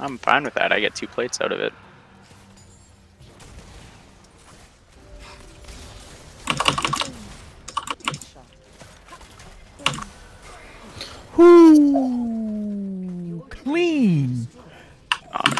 I'm fine with that. I get two plates out of it. Ooh, clean. Oh,